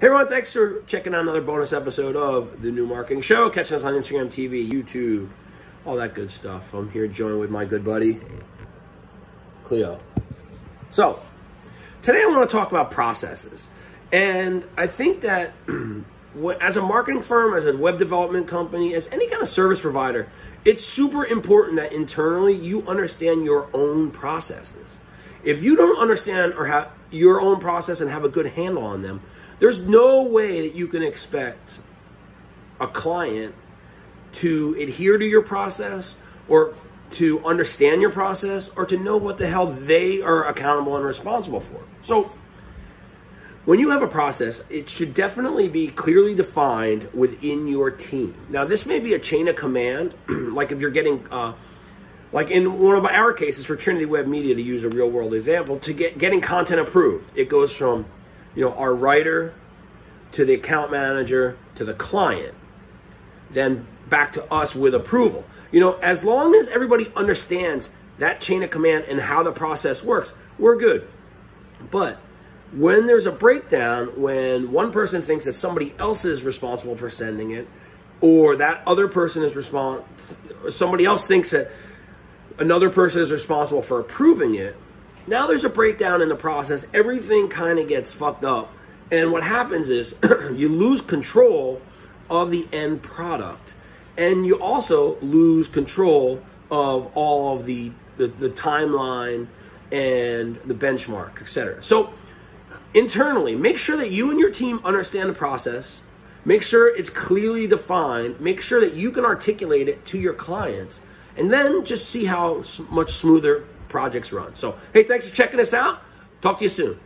Hey everyone, thanks for checking out another bonus episode of the New Marketing Show. Catching us on Instagram TV, YouTube, all that good stuff. I'm here joined with my good buddy, Cleo. So, today I want to talk about processes. And I think that as a marketing firm, as a web development company, as any kind of service provider, it's super important that internally you understand your own processes. If you don't understand or have your own process and have a good handle on them, there's no way that you can expect a client to adhere to your process or to understand your process or to know what the hell they are accountable and responsible for. So, when you have a process, it should definitely be clearly defined within your team. Now, this may be a chain of command, like if you're getting, uh, like in one of our cases for Trinity Web Media, to use a real world example, to get getting content approved, it goes from you know, our writer to the account manager to the client, then back to us with approval. You know, as long as everybody understands that chain of command and how the process works, we're good. But when there's a breakdown, when one person thinks that somebody else is responsible for sending it, or that other person is responsible, somebody else thinks that another person is responsible for approving it, now there's a breakdown in the process. Everything kind of gets fucked up. And what happens is you lose control of the end product. And you also lose control of all of the, the, the timeline and the benchmark, etc. So internally, make sure that you and your team understand the process. Make sure it's clearly defined. Make sure that you can articulate it to your clients. And then just see how much smoother projects run. So, hey, thanks for checking us out. Talk to you soon.